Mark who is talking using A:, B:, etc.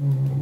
A: Mm.